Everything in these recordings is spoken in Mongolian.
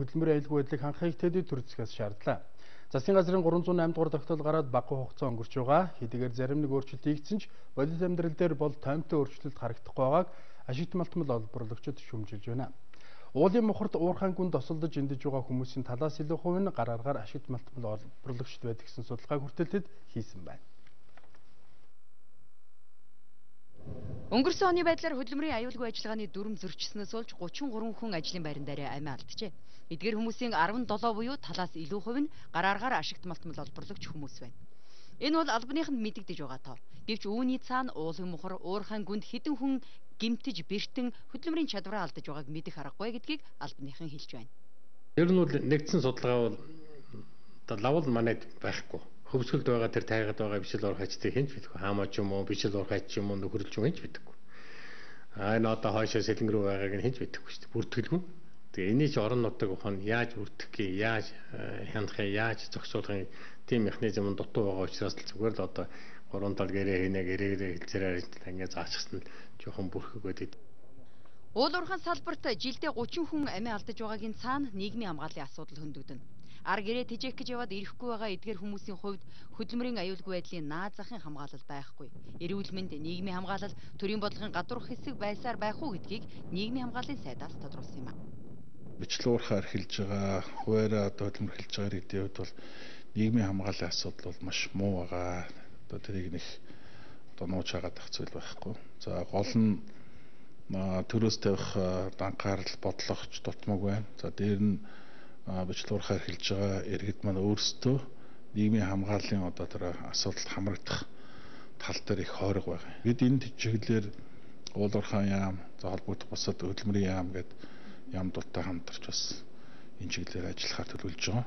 хөдөлмөрийн аюулгүй байдлыг хангахыг тэдэд төрөлцөхөөс шаардлаа. Засгийн газрын 308 дугаар тогтоол гараад багахан хугацаа өнгөрч байгаа. Хэдийгээр зарим нэг өөрчлөлт хийгдсэн ч бодит амьдрал дээр бол тоймтой өөрчлөлт харагдахгүй байгааг ашигт малтмал олборлогчид шүмжилж байна. Уулын мухарт уурхайн гүнд тосолдож эндэж байгаа хүмүүсийн талаас илүү хувь нь гар аргаар ашигт малтмал олборлогчд байдаг гэсэн судалгааг хүртэлтэд хийсэн байна. Өнгөрсөн оны байдлаар хөдөлмөрийн аюулгүй ажиллагааны дүрм зөрчснөөс болж 33 хүн ажлын байран дээр амиа алджээ. Эдгээр хүмүүсийн 17 буюу талаас илүү хувь нь гар аргаар ашигт малтмал олборлогч хүмүүс байна. Энэ бол албаныханд мэдэгдэж байгаа тоо. Гэвч үүний цаана уулын мухар уурхайн гүнд хідэн хүн гимтэж бэртэн хөдөлмөрийн чадвараа алдаж байгааг мэдэх аргагүй гэдгийг албаныхан хэлж байна. Ер нь бол нэгдсэн судалгаа бол одоо лавл манайд байхгүй. Хөвсгөлд байгаа тэр тайгад байгаа бишэл урхайчдыг хинч мэдгүй. Хаамаач юм уу, бишэл урхайч юм уу, нөхөрлж юм хинч мэдгүй. Аа энэ одоо хойшоо сэлэн рүү байгааг нь хинч мэдгүй шүү дээ. Бүртгэлгүй. Тэгээ энийг чи орон нутаг ухаан яаж бүртгэх гээ, яаж хянах юм, яаж зохицуулах юм тийм механизм дутуу байгаа учраас л зүгээр л одоо гурван тал гэрээ хийнэ гэрээрээ хэлцээрээр ингээд заачихсан л жоохон бүрхэг байдаг. Уул уурхайн салбарт жилдээ 30 хүн амиа алдаж байгаагийн цаана нийгмийн хамгааллын асуудал хөндөгдөнө. Ар гэрээ тэжээх гэж яваад ирэхгүй байгаа эдгээр хүмүүсийн хувьд хөдөлмөрийн аюулгүй байдлын наад захын хамгаалал байхгүй. Эрүүл мэнд, нийгмийн хамгаалал, төрийн бодлогын гадуурх хэсэг байсаар байх уу гэдгийг нийгмийн хамгааллын сайдаас тодруулсан юм а. Бичлуурхаар эхэлж байгаа, хуваараа одоо хөдөлмөр эхэлж байгаа иргэдийн хувьд бол нийгмийн хамгааллын асуудал бол маш муу байгаа. Одоо тэрийг нэг одоо нууж хагаад ах зүйл байхгүй. За гол нь төрөөс тавих данхаарал бодлогоч дутмаг байна. За дээр нь бичлуурхаар хэлж байгаа иргэд маань өөрсдөө нийгмийн хамгааллын одоо тэр асуудалд хамрагдах тал дээр их хойрог байгаа. Бид энэ чиглэлээр уулуурхаан яам, за холбогдох бусад хөдөлмөрийн яам гэдэг яамдуудтай хамтарч бас энэ чиглэлээр ажиллахаар төлөвлөж байгаа.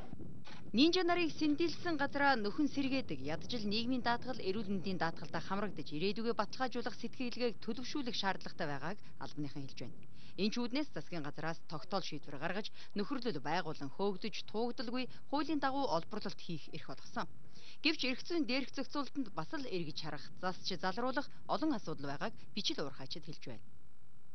Нинжа нарыг сэндэлсэн газараа нөхөн сэргээдэг ядчил нийгмийн даатгал эрүүл мэндийн даатгалтай хамрагдаж ирээдүгэ баталгаажуулах сэтгэлгээг төлөвшүүлэх шаардлагатай байгааг албаныхан хэлж байна. Энэ ч үүднээс засгийн газраас тогтоол шийдвэр гаргаж нөхөрлөл байгуулан хөөгдөж туугдалгүй хуулийн дагуу олборлолт хийх эрх олгосон. Гэвч эрх зүйн дээрх зохицуулалтанд бас л эргэж харах, засч залруулах олон асуудал байгааг бичил уурхайчид хэлж байна.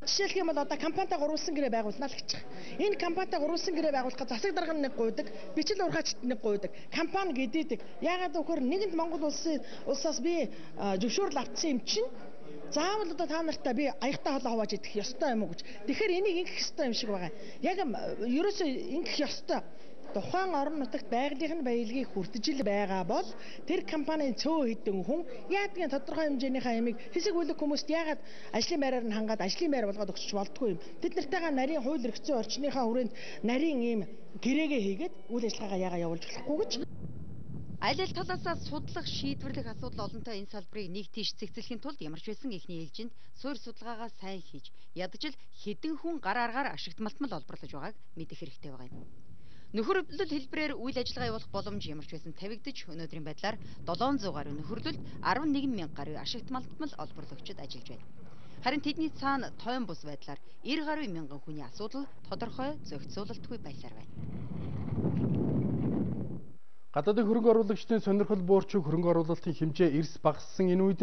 Жишээлх юм бол одоо компанитай гурвалсан гэрээ байгуулнаа л байгаа. Энэ компанитай гурвалсан гэрээ байгуулахад засаг дарга нэг гуйдаг, бичил ургачд нэг гуйдаг, компани гэдээдэг. Яагаад гэвэл нэгэнд Монгол улсын улсаас би зөвшөөрөл авсан юм чинь заавал одоо та нартай би аягтай холоо хувааж идэх ёстой юм уу гэж. Тэгэхээр энийг ингэх ёстой юм шиг байгаа. Яг ерөөсөө ингэх ёстой тухайн орон нутагт байгалийнхын баялагийг хүртэж байгаа бол тэр компанийн цөө хідэн хүн яадгийн тодорхой хэмжээнийхээ ямиг хэсэг бүлэг хүмүүст яагаад ажлын байраар нь хангаад ажлын байр болгоод өгч болтгүй юм. Тэд нартайгаа нарийн хууль эрх зүйн орчныхаа хүрээнд нарийн ийм гэрээгээ хийгээд үйл ажиллагаагаа яагаад явуулж болохгүй гэж Аль аль талаасаа судлах, шийдвэрлэх асуудал олонтой энэ салбарыг нэг тийш цэгцлэхийн тулд ямарч байсан ихний ээлжинд суурь судалгаагаа сайн хийж, ядчил хэдэн хүн гар аргаар ашигт малтмал олборлож байгааг мэдэх хэрэгтэй байгаа юм. Нөхөрлөл хэлбэрээр үйл ажиллагаа явуулах боломж ямарч байсан тавигдж өнөөдрийн байдлаар 700 гаруй нөхөрлөлд 11 мянга гаруй ашигт малтмал олборлогчид ажиллаж байна. Харин тэдний цаана тойм бус байдлаар 90 гаруй мянган хүний асуудал тодорхой зохицуулалтгүй байсаар байна. Гадаадын хөрөнгө оруулагчдын сонирхол буурч хөрөнгө оруулалтын хэмжээ эрс багассан энэ үед